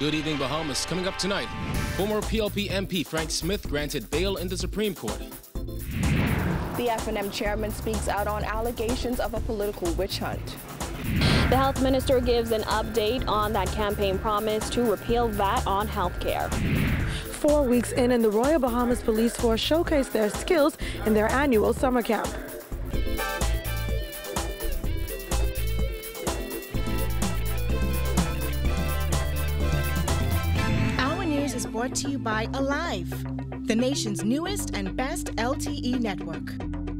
Good evening, Bahamas. Coming up tonight, former PLP MP Frank Smith granted bail in the Supreme Court. The FNM chairman speaks out on allegations of a political witch hunt. The health minister gives an update on that campaign promise to repeal VAT on health care. Four weeks in, and the Royal Bahamas Police Force showcased their skills in their annual summer camp. News is brought to you by ALIV, the nation's newest and best LTE network.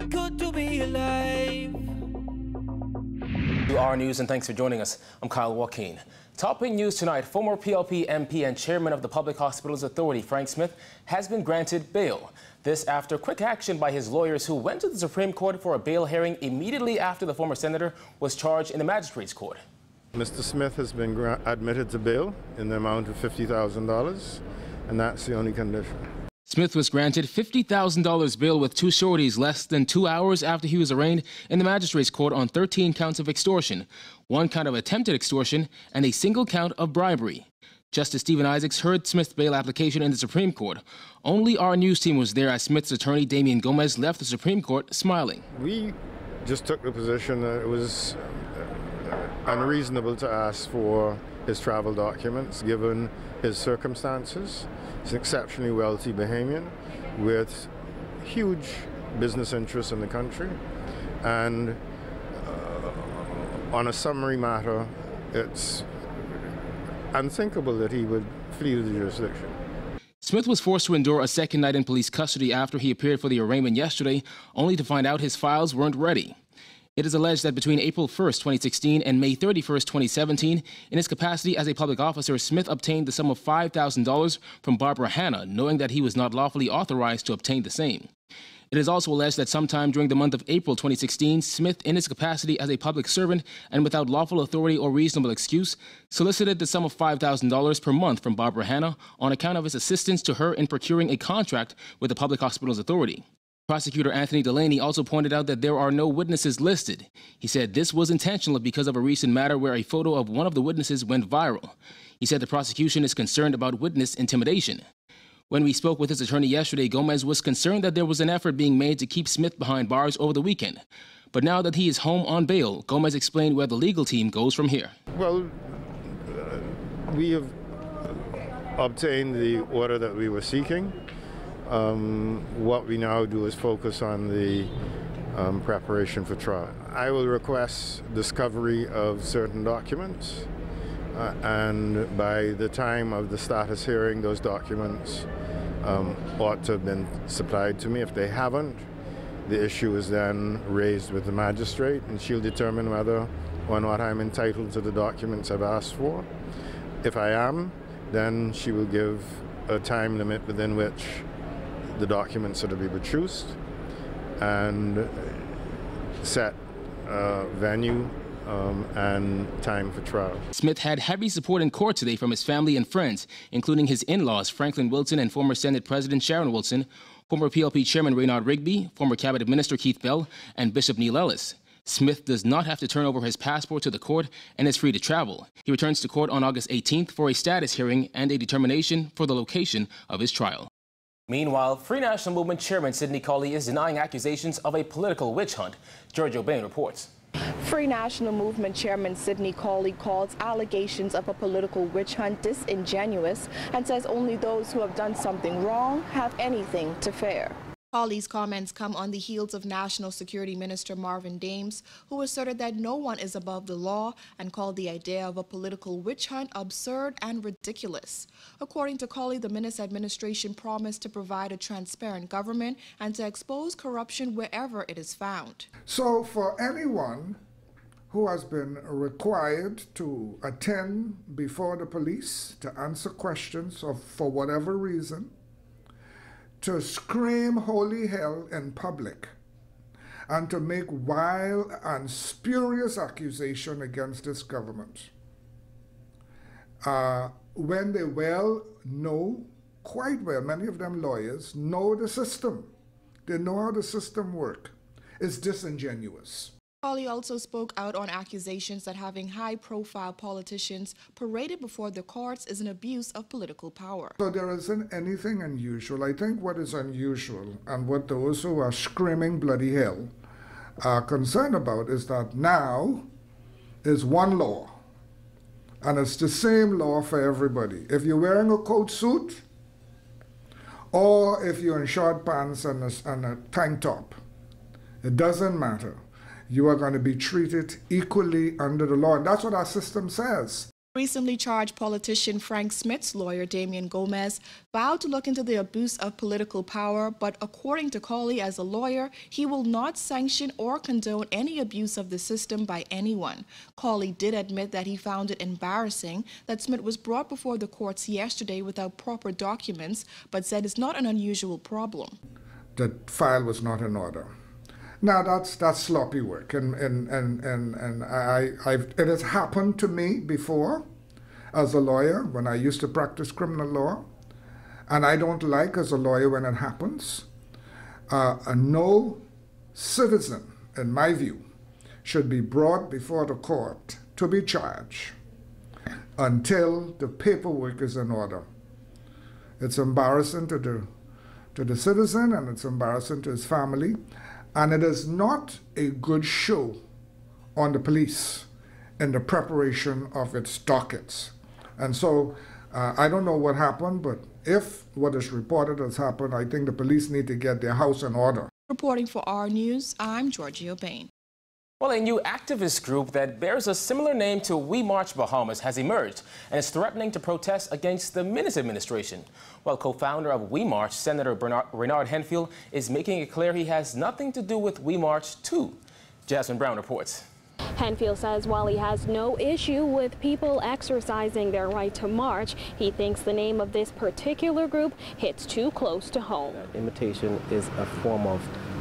Good to be alive. To our news and thanks for joining us. I'm Kyle Joaquin. Topping news tonight, former PLP MP and chairman of the Public Hospitals Authority, Frank Smith, has been granted bail. This after quick action by his lawyers who went to the Supreme Court for a bail hearing immediately after the former senator was charged in the magistrate's court. Mr. Smith has been admitted to bail in the amount of $50,000, and that's the only condition. Smith was granted $50,000 bail with two sureties less than two hours after he was arraigned in the magistrate's court on 13 counts of extortion, one count of attempted extortion, and a single count of bribery. Justice Stephen Isaacs heard Smith's bail application in the Supreme Court. Only our news team was there as Smith's attorney, Damian Gomez, left the Supreme Court smiling. We just took the position that it was unreasonable to ask for his travel documents given his circumstances. He's an exceptionally wealthy Bahamian with huge business interests in the country. And uh, on a summary matter, it's unthinkable that he would flee the jurisdiction. Smith was forced to endure a second night in police custody after he appeared for the arraignment yesterday, only to find out his files weren't ready. It is alleged that between April 1, 2016 and May 31, 2017, in his capacity as a public officer, Smith obtained the sum of $5,000 from Barbara Hanna, knowing that he was not lawfully authorized to obtain the same. It is also alleged that sometime during the month of April 2016, Smith, in his capacity as a public servant and without lawful authority or reasonable excuse, solicited the sum of $5,000 per month from Barbara Hanna on account of his assistance to her in procuring a contract with the Public Hospitals Authority. Prosecutor Anthony Delaney also pointed out that there are no witnesses listed. He said this was intentional because of a recent matter where a photo of one of the witnesses went viral. He said the prosecution is concerned about witness intimidation. When we spoke with his attorney yesterday, Gomez was concerned that there was an effort being made to keep Smith behind bars over the weekend. But now that he is home on bail, Gomez explained where the legal team goes from here. Well, we have obtained the order that we were seeking. Um, what we now do is focus on the um, preparation for trial. I will request discovery of certain documents, uh, and by the time of the status hearing, those documents um, ought to have been supplied to me. If they haven't, the issue is then raised with the magistrate, and she'll determine whether or not I'm entitled to the documents I've asked for. If I am, then she will give a time limit within which the documents are to be produced and set uh, venue um, and time for trial. Smith had heavy support in court today from his family and friends, including his in laws, Franklin Wilson and former Senate President Sharon Wilson, former PLP Chairman Raynard Rigby, former Cabinet Minister Keith Bell, and Bishop Neil Ellis. Smith does not have to turn over his passport to the court and is free to travel. He returns to court on August 18th for a status hearing and a determination for the location of his trial. Meanwhile, Free National Movement Chairman Sidney Collie is denying accusations of a political witch hunt. George O'Bain reports. Free National Movement Chairman Sidney Collie calls allegations of a political witch hunt disingenuous and says only those who have done something wrong have anything to fear. Collie's comments come on the heels of National Security Minister Marvin Dames, who asserted that no one is above the law and called the idea of a political witch hunt absurd and ridiculous. According to Collie, the Minnis administration promised to provide a transparent government and to expose corruption wherever it is found. So, for anyone who has been required to attend before the police to answer questions for whatever reason, to scream holy hell in public and to make wild and spurious accusation against this government. Uh, when they well know, quite well, many of them lawyers, know the system. They know how the system works. It's disingenuous. Collie also spoke out on accusations that having high-profile politicians paraded before the courts is an abuse of political power. So there isn't anything unusual. I think what is unusual and what those who are screaming bloody hell are concerned about is that now is one law. And it's the same law for everybody. If you're wearing a coat suit, or if you're in short pants and a, and a tank top, it doesn't matter you are going to be treated equally under the law. And that's what our system says. Recently charged politician Frank Smith's lawyer, Damian Gomez, vowed to look into the abuse of political power, but according to Collie as a lawyer, he will not sanction or condone any abuse of the system by anyone. Collie did admit that he found it embarrassing that Smith was brought before the courts yesterday without proper documents, but said it's not an unusual problem. The file was not in order. Now that's that's sloppy work, and and and and, and I I've, it has happened to me before, as a lawyer when I used to practice criminal law, and I don't like as a lawyer when it happens. Uh, no citizen, in my view, should be brought before the court to be charged until the paperwork is in order. It's embarrassing to the to the citizen and it's embarrassing to his family and it is not a good show on the police in the preparation of its dockets. And so uh, I don't know what happened, but if what is reported has happened, I think the police need to get their house in order. Reporting for R news, I'm Georgia Bain. Well, a new activist group that bears a similar name to We March Bahamas has emerged and is threatening to protest against the Minnis administration. While co-founder of We March, Senator Bernard, Ranard Henfield, is making it clear he has nothing to do with We March 2. Jasmine Brown reports. Henfield says while he has no issue with people exercising their right to march, he thinks the name of this particular group hits too close to home. Imitation is a form of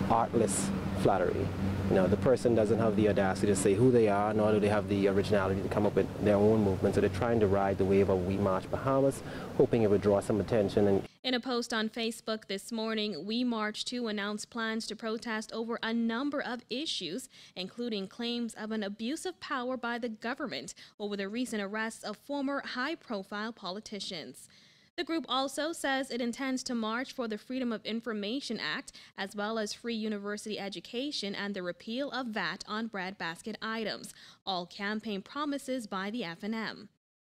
artless flattery. You know, the person doesn't have the audacity to say who they are, nor do they have the originality to come up with their own movement. So they're trying to ride the wave of We March Bahamas, hoping it would draw some attention. And in a post on Facebook this morning, We March 2 announced plans to protest over a number of issues, including claims of an abuse of power by the government over the recent arrests of former high-profile politicians. The group also says it intends to march for the Freedom of Information Act, as well as free university education and the repeal of VAT on breadbasket items, all campaign promises by the FNM.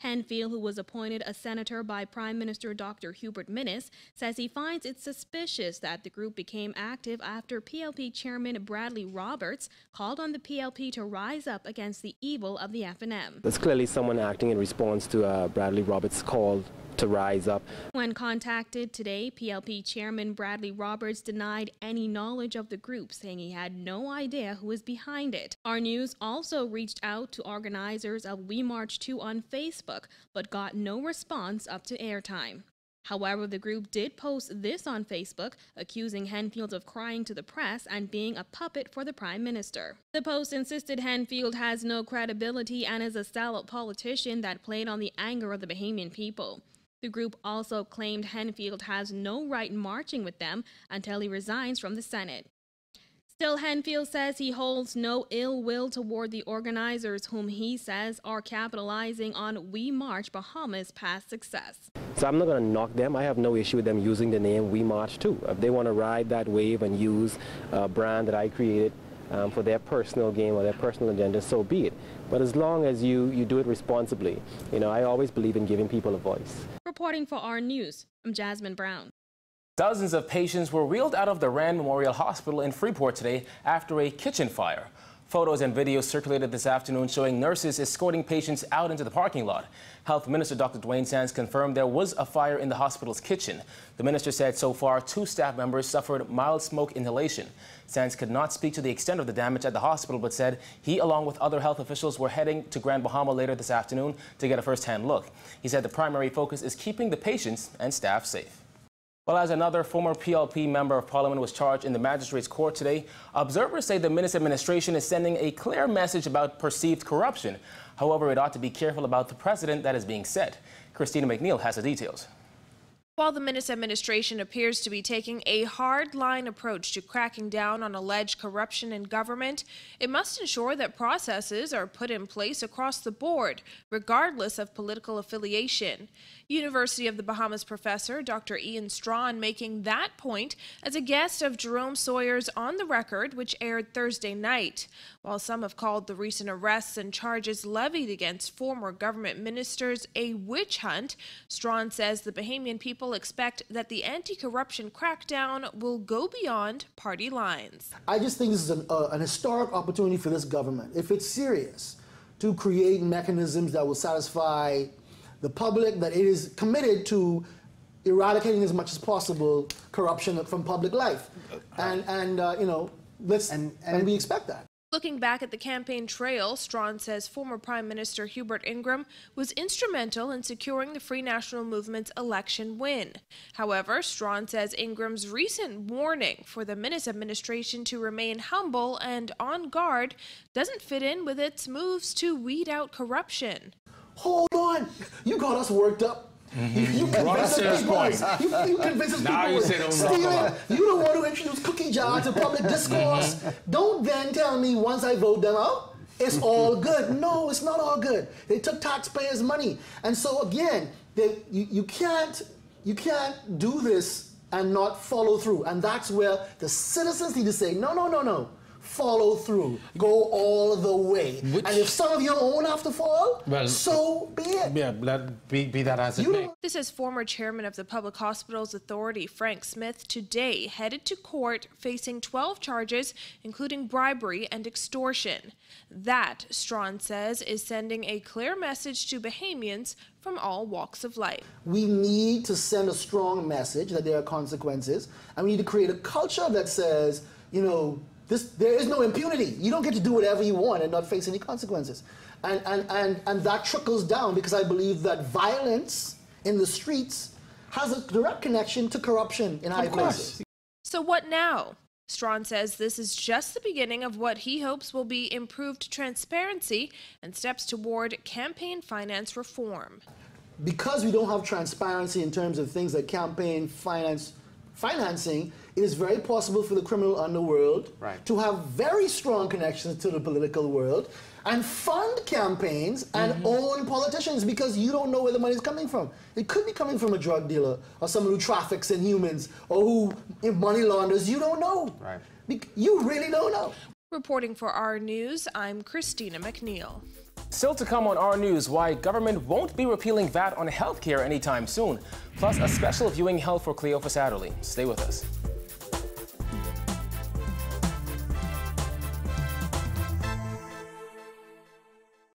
Henfield, who was appointed a senator by Prime Minister Dr. Hubert Minnis, says he finds it suspicious that the group became active after PLP Chairman Bradley Roberts called on the PLP to rise up against the evil of the FNM. There's clearly someone acting in response to uh, Bradley Roberts' call to rise up. When contacted today, PLP Chairman Bradley Roberts denied any knowledge of the group, saying he had no idea who was behind it. Our news also reached out to organizers of We March 2 on Facebook, but got no response up to airtime. However, the group did post this on Facebook, accusing Henfield of crying to the press and being a puppet for the Prime Minister. The post insisted Henfield has no credibility and is a sellout politician that played on the anger of the Bahamian people. The group also claimed Henfield has no right marching with them until he resigns from the Senate. Still, Henfield says he holds no ill will toward the organizers, whom he says are capitalizing on We March Bahamas' past success. So I'm not going to knock them. I have no issue with them using the name We March too. If they want to ride that wave and use a brand that I created, um, for their personal gain or their personal agenda, so be it. But as long as you, you do it responsibly, you know, I always believe in giving people a voice. Reporting for our news, I'm Jasmine Brown. Dozens of patients were wheeled out of the Rand Memorial Hospital in Freeport today after a kitchen fire. Photos and videos circulated this afternoon showing nurses escorting patients out into the parking lot. Health Minister Dr. Duane Sands confirmed there was a fire in the hospital's kitchen. The minister said so far two staff members suffered mild smoke inhalation. Sands could not speak to the extent of the damage at the hospital, but said he, along with other health officials, were heading to Grand Bahama later this afternoon to get a first-hand look. He said the primary focus is keeping the patients and staff safe. Well, as another former PLP member of parliament was charged in the magistrate's court today, observers say the Minnis administration is sending a clear message about perceived corruption. However, it ought to be careful about the precedent that is being set. Christina McNeil has the details. While the Minnis administration appears to be taking a hard line approach to cracking down on alleged corruption in government, it must ensure that processes are put in place across the board, regardless of political affiliation. University of the Bahamas professor Dr. Ian Strachan making that point as a guest of Jerome Sawyer's On the Record, which aired Thursday night. While some have called the recent arrests and charges levied against former government ministers a witch hunt, Strachan says the Bahamian people expect that the anti corruption crackdown will go beyond party lines. I just think this is an, uh, an historic opportunity for this government. If it's serious to create mechanisms that will satisfy the public that it is committed to eradicating as much as possible corruption from public life. And, and uh, you know, let's, and, and, and we expect that. Looking back at the campaign trail, Strachan says former Prime Minister Hubert Ingraham was instrumental in securing the Free National Movement's election win. However, Strachan says Ingraham's recent warning for the Minnis administration to remain humble and on guard doesn't fit in with its moves to weed out corruption. Hold on. You got us worked up. Mm-hmm. You, you convince us people. You, you convince us now people you stealing. You don't want to introduce cookie jar to public discourse. Mm-hmm. Don't then tell me once I vote them out, it's all good. No, it's not all good. They took taxpayers' money, and so again, they, you, you can't you can't do this and not follow through. And that's where the citizens need to say, no, no, no, no follow through. Go all the way. Which, and if some of your own have to fall, well, so be it. Yeah, let be, be that as it may. This is former chairman of the Public Hospitals Authority, Frank Smith, today headed to court facing 12 charges, including bribery and extortion. That, Strachan says, is sending a clear message to Bahamians from all walks of life. We need to send a strong message that there are consequences, and we need to create a culture that says, you know, this, there is no impunity. You don't get to do whatever you want and not face any consequences. And, and, and, and that trickles down because I believe that violence in the streets has a direct connection to corruption in high places. So what now? Strachan says this is just the beginning of what he hopes will be improved transparency and steps toward campaign finance reform. Because we don't have transparency in terms of things like campaign finance financing, it is very possible for the criminal underworld right. to have very strong connections to the political world and fund campaigns and mm -hmm. own politicians because you don't know where the money is coming from. It could be coming from a drug dealer or someone who traffics in humans or who money launders. You don't know. Right. You really don't know. Reporting for our news, I'm Christina McNeil. Still to come on our news, why government won't be repealing VAT on healthcare anytime soon. Plus, a special viewing held for Cleophas Adderley. Stay with us.